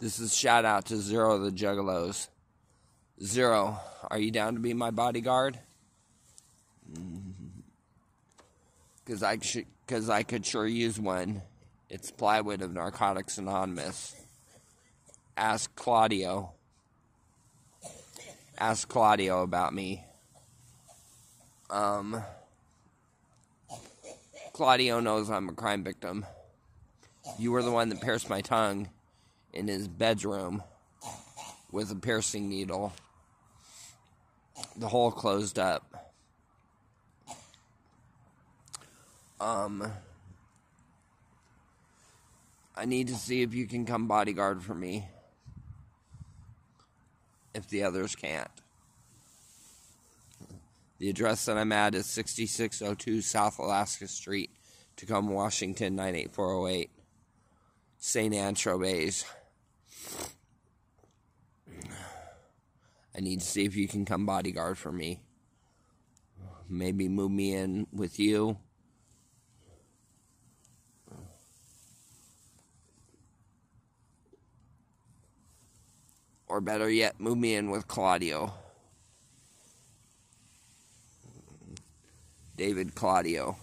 This is shout out to Zero the Juggalos. Zero, are you down to be my bodyguard? Because I, cause I could sure use one. It's plywood of Narcotics Anonymous. Ask Claudio. Ask Claudio about me. Um, Claudio knows I'm a crime victim. You were the one that pierced my tongue in his bedroom with a piercing needle. The hole closed up. Um, I need to see if you can come bodyguard for me. If the others can't. The address that I'm at is 6602 South Alaska Street, Tacoma, Washington 98408. St. Anchovies. I need to see if you can come bodyguard for me. Maybe move me in with you. Or better yet, move me in with Claudio. David Claudio.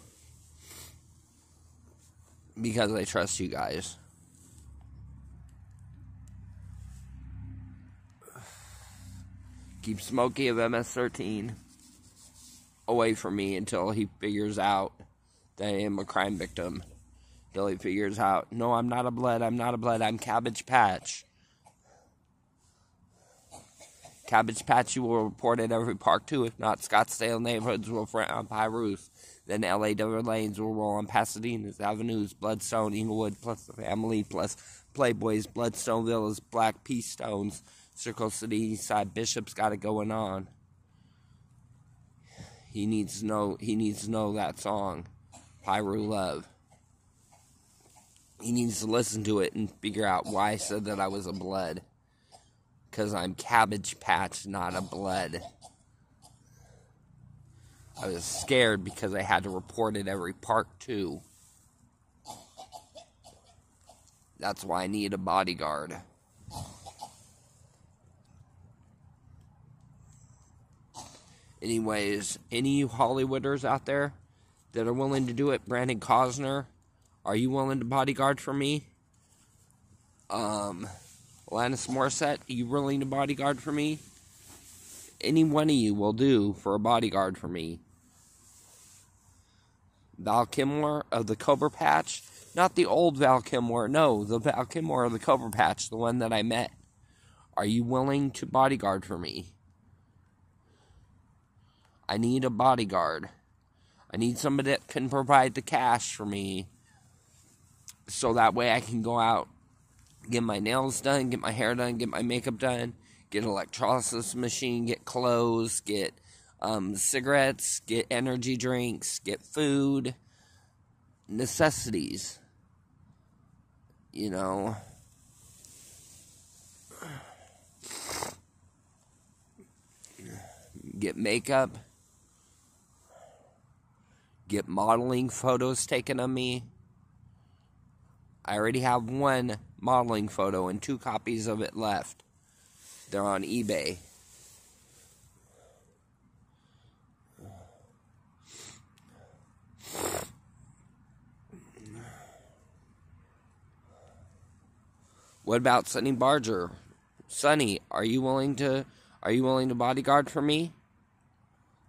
Because I trust you guys. Keep Smokey of MS-13 away from me until he figures out that I am a crime victim. Until he figures out, no, I'm not a blood, I'm not a blood, I'm Cabbage Patch. Cabbage Patch, you will report at every park too. If not, Scottsdale neighborhoods will front on Pyrus. Then LA Denver lanes will roll on Pasadena's avenues, Bloodstone, Inglewood, plus the family, plus Playboys, Bloodstone Villas, Black Peace Stones, Circle City, Eastside. Bishop's got it going on. He needs to know. He needs to know that song, Pyro Love. He needs to listen to it and figure out why I said that I was a blood. Because I'm Cabbage Patch, not a blood. I was scared because I had to report it every park, too. That's why I need a bodyguard. Anyways, any Hollywooders out there that are willing to do it, Brandon Cosner, are you willing to bodyguard for me? Um, Alanis Morissette, are you willing to bodyguard for me? Any one of you will do for a bodyguard for me. Val Kilmer of the Cobra Patch, not the old Val Kilmer, no, the Val Kilmer of the Cobra Patch, the one that I met. Are you willing to bodyguard for me? I need a bodyguard. I need somebody that can provide the cash for me so that way I can go out, get my nails done, get my hair done, get my makeup done, get electrolysis machine, get clothes, get um, cigarettes, get energy drinks, get food, necessities. You know. Get makeup get modeling photos taken of me. I already have one modeling photo and two copies of it left. They're on eBay. What about Sonny Barger? Sonny, are you willing to are you willing to bodyguard for me?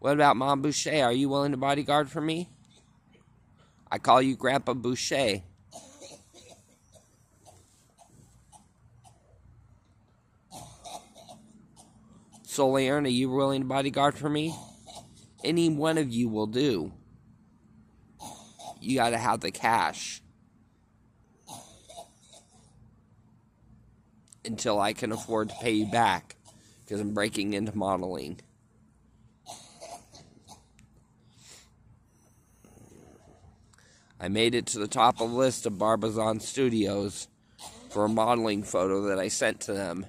What about Mom Boucher? Are you willing to bodyguard for me? I call you Grandpa Boucher. Soliern, are you willing to bodyguard for me? Any one of you will do. You gotta have the cash. Until I can afford to pay you back. Because I'm breaking into modeling. I made it to the top of the list of Barbizon Studios for a modeling photo that I sent to them,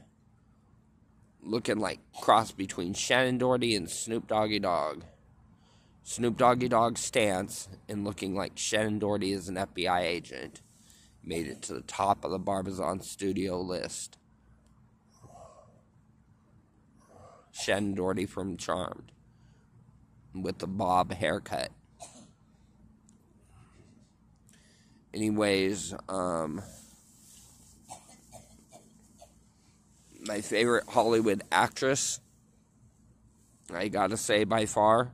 looking like cross between Shannen Doherty and Snoop Doggy Dogg. Snoop Doggy Dogg stance and looking like Shannen Doherty is an FBI agent made it to the top of the Barbizon studio list. Shannen Doherty from Charmed with the bob haircut. Anyways, um, my favorite Hollywood actress, I gotta say by far,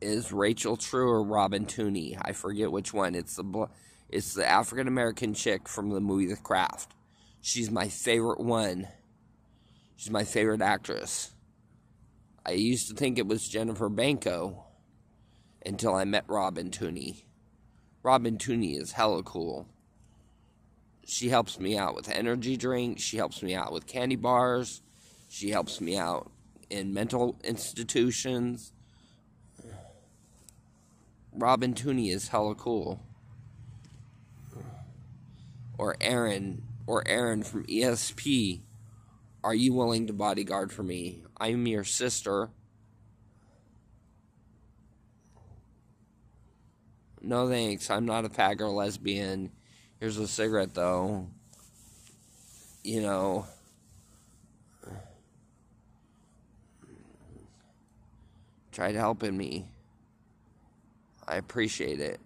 is Rachel True or Robin Tunney. I forget which one. It's the it's the African American chick from the movie The Craft. She's my favorite one. She's my favorite actress. I used to think it was Jennifer Banco until I met Robin Tunney. Robin Tunney is hella cool. She helps me out with energy drinks. She helps me out with candy bars. She helps me out in mental institutions. Robin Tunney is hella cool. Or Aaron, or Aaron from ESP. Are you willing to bodyguard for me? I'm your sister. No thanks. I'm not a or lesbian. Here's a cigarette, though. You know. Tried helping me. I appreciate it.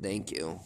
Thank you.